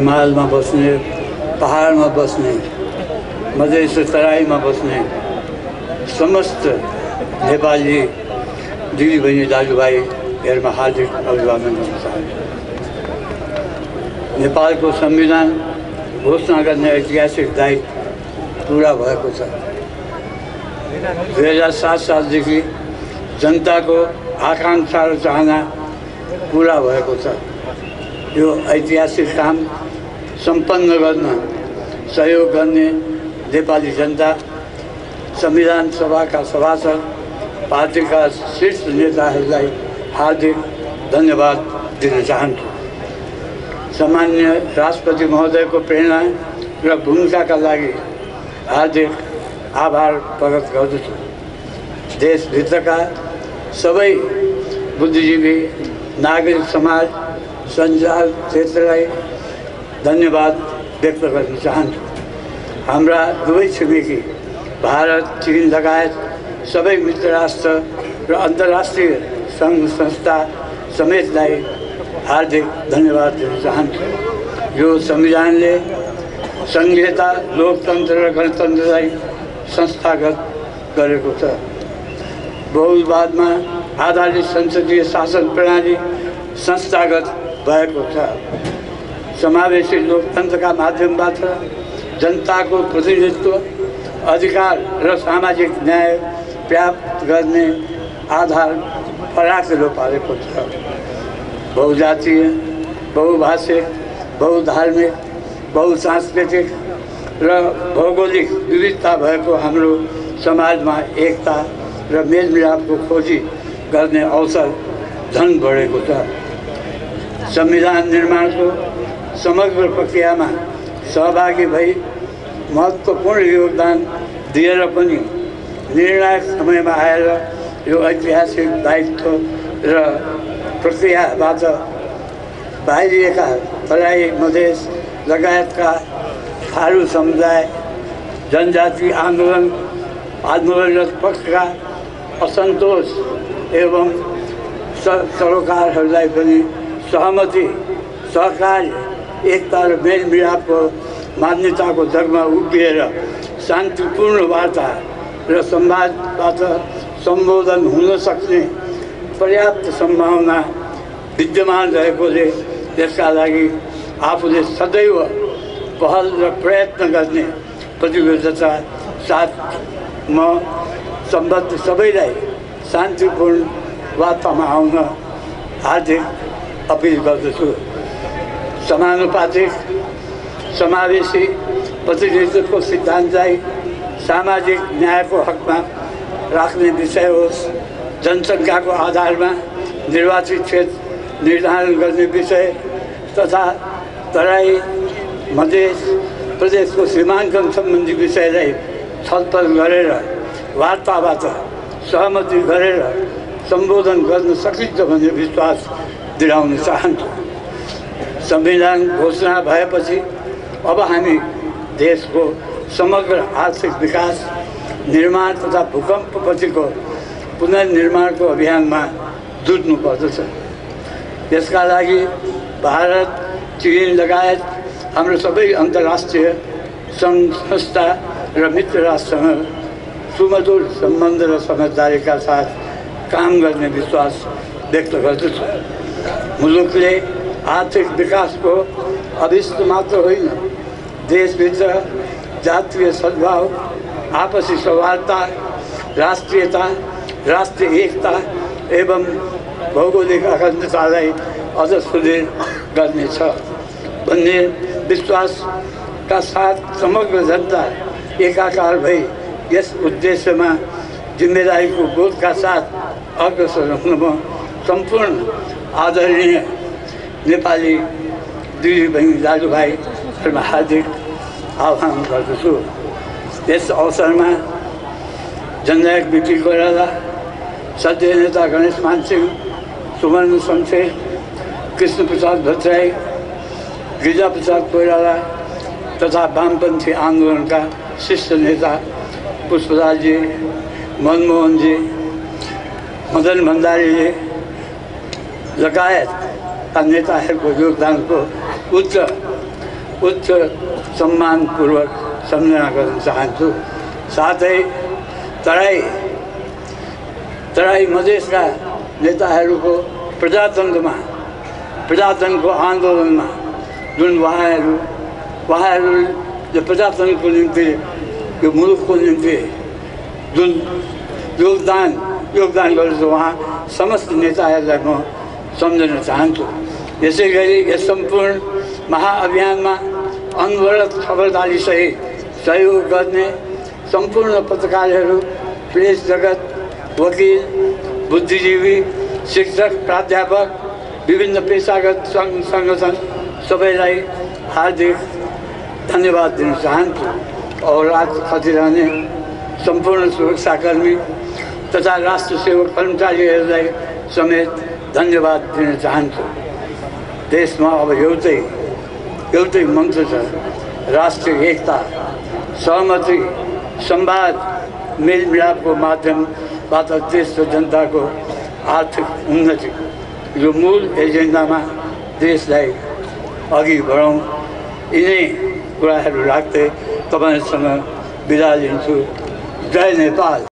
हिमालमा बस्ने पहाडमा बस्ने मधेस तराईमा बस्ने समस्त नेपाली दिदीबहिनी दाजुभाइहरूमा हार्दिक अभिवादन गर्न चाहन्छु नेपालको संविधान घोषणा गर्ने ऐतिहासिक दायित्व पुरा भएको छ। दुई हजार सात सालदेखि जनताको आकाङ्क्षा र चाहना पुरा भएको छ। यो ऐतिहासिक काम सम्पन्न गर्न सहयोग गर्ने नेपाली जनता, संविधान सभाका सभासद पार्टीका शीर्ष नेताहरूलाई हार्दिक धन्यवाद दिन चाहन्छु। सामान्य राष्ट्रपति महोदयको प्रेरणा र भूमिकाका लागि हार्दिक आभार प्रकट गर्दछु। देशभित्रका सबै बुद्धिजीवी, नागरिक समाज सञ्जाल क्षेत्रलाई धन्यवाद व्यक्त गर्न चाहन्छु। हाम्रा दुवै छिमेकी भारत चिन लगायत सबै मित्र राष्ट्र र अन्तर्राष्ट्रिय सङ्घ संस्था समेतलाई हार्दिक धन्यवाद दिन चाहन्छु। यो संविधानले सङ्घीयता लोकतन्त्र र गणतन्त्रलाई संस्थागत गरेको छ। बहुलवादमा आधारित संसदीय शासन प्रणाली संस्थागत भएको छ। समावेशी लोकतन्त्रका जनता को प्रतिनिधित्व, अधिकार र सामाजिक न्याय प्राप्त गर्ने आधार फराकिलो पारेको छ बहुजातीय, बहुभाषिक, बहुधार्मिक, बहुसांस्कृतिक र भौगोलिक विविधता भएको हाम्रो समाजमा एकता र मेलमिलापको खोजी गर्ने अवसर झन् बढेको छ संविधान निर्माणको समग्र प्रक्रियामा सहभागी भई महत्त्वपूर्ण योगदान दिएर पनि निर्णायक समयमा आएर यो ऐतिहासिक दायित्व र प्रक्रियाबाट बाहिरिएका तराई मधेस लगायतका थारू समुदाय जनजाति आन्दोलन आन्दोलनरत पक्षका असन्तोष एवं सरोकारहरूलाई पनि सहमति सहकार्य एकता र मेलमिलापको मान्यताको जगमा उभिएर शान्तिपूर्ण वार्ता र संवादबाट सम्बोधन हुन सक्ने पर्याप्त सम्भावना विद्यमान रहेकोले त्यसका लागि आफूले सदैव पहल र प्रयत्न गर्ने प्रतिबद्धता साथ म सम्बद्ध सबैलाई शान्तिपूर्ण वार्तामा आउन हार्दिक अपिल गर्दछु। समानुपातिक समावेशी प्रतिनिधित्वको सिद्धान्तलाई सामाजिक न्यायको हकमा राख्ने विषय होस् जनसङ्ख्याको आधारमा निर्वाचित क्षेत्र निर्धारण गर्ने विषय तथा तराई मधेस प्रदेशको सीमाङ्कन सम्बन्धी विषयलाई छलफल गरेर वार्ताबाट सहमति गरेर सम्बोधन गर्न सकिन्छ भन्ने विश्वास दिलाउन चाहन्छु। संविधान घोषणा भएपछि अब हामी देशको समग्र आर्थिक विकास निर्माण तथा भूकम्पपछिको पुनर्निर्माणको अभियानमा जुट्नु पर्दछ। यसका लागि भारत चिन लगायत हाम्रो सबै अन्तर्राष्ट्रिय सङ्घ संस्था र मित्र राष्ट्रसँग सुमधुर सम्बन्ध र समझदारीका साथ काम गर्ने विश्वास व्यक्त गर्दछु। मुलुकले आर्थिक विकासको अभिष्ट मात्र होइन। देशभित्र जातीय सद्भाव आपसी सौहार्दता राष्ट्रियता राष्ट्रिय एकता एवं भौगोलिक अखण्डतालाई अझ सुदृढ गर्नेछ। भन्ने विश्वासका साथ समग्र जनता एकाकार भई यस उद्देश्यमा जिम्मेदारीको बोधका साथ अग्रसर हुन म सम्पूर्ण आदरणीय नेपाली दिदीबहिनी दाजुभाइहरूमा हार्दिक आह्वान गर्दछु। यस अवसरमा जननायक बिपी कोइराला सद्य नेता गणेश मानसिंह, सुवर्ण शमशेर कृष्णप्रसाद भट्टराई गिरिजा प्रसाद कोइराला तथा वामपन्थी आन्दोलनका शीर्ष नेता पुष्पराजजी मनमोहनजी, मदन भण्डारीले लगायतका नेताहरूको योगदानको उच्च उच्च सम्मानपूर्वक सम्झना गर्न साथै तराई तराई मधेसका नेताहरूको प्रजातन्त्रमा प्रजातन्त्रको आन्दोलनमा जुन उहाँहरू उहाँहरूले प्रजातन्त्रको निम्ति, यो मुलुकको निम्ति जुन योगदान योगदान गरेको उहाँ समस्त नेताहरूलाई म सम्झन चाहन्छु। यसै गरी यस सम्पूर्ण महाअभियानमा अनवरत खबरदारीसहित सहयोग गर्ने सम्पूर्ण पत्रकारहरू प्रेस जगत वकिल बुद्धिजीवी शिक्षक प्राध्यापक विभिन्न पेसागत सङ्घ सङ्गठन सबैलाई हार्दिक धन्यवाद दिन चाहन्छु। और रात खटिरहने सम्पूर्ण सुरक्षाकर्मी तथा राष्ट्र सेवक कर्मचारीहरूलाई समेत धन्यवाद दिन चाहन्छु। देशमा अब एउटै एउटै मन्त्र छ राष्ट्रिय एकता सहमति संवाद मेलमिलापको माध्यमबाट देश र जनताको आर्थिक उन्नति। यो मूल एजेन्डामा देशलाई अघि बढाउँ। यिनै कुराहरू राख्दै तपाईँहरूसँग बिदा लिन्छु। जय नेपाल।